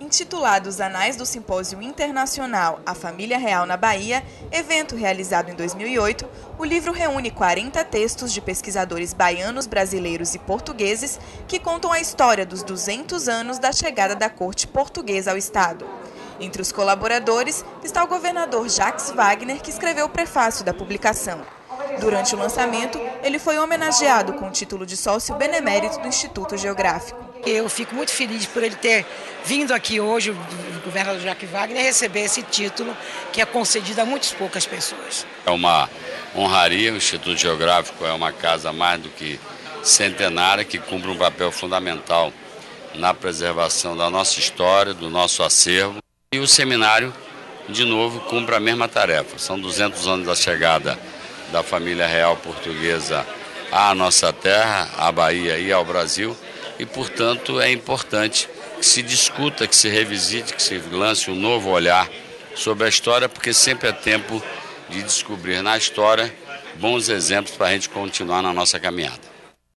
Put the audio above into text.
Intitulado Os Anais do Simpósio Internacional A Família Real na Bahia, evento realizado em 2008, o livro reúne 40 textos de pesquisadores baianos, brasileiros e portugueses que contam a história dos 200 anos da chegada da corte portuguesa ao Estado. Entre os colaboradores está o governador Jacques Wagner, que escreveu o prefácio da publicação. Durante o lançamento, ele foi homenageado com o título de sócio benemérito do Instituto Geográfico. Eu fico muito feliz por ele ter vindo aqui hoje, o governador Jacques Wagner, receber esse título que é concedido a muitas poucas pessoas. É uma honraria, o Instituto Geográfico é uma casa mais do que centenária que cumpre um papel fundamental na preservação da nossa história, do nosso acervo. E o seminário, de novo, cumpre a mesma tarefa. São 200 anos da chegada da família real portuguesa à nossa terra, à Bahia e ao Brasil e, portanto, é importante que se discuta, que se revisite, que se lance um novo olhar sobre a história, porque sempre é tempo de descobrir na história bons exemplos para a gente continuar na nossa caminhada.